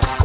Bye.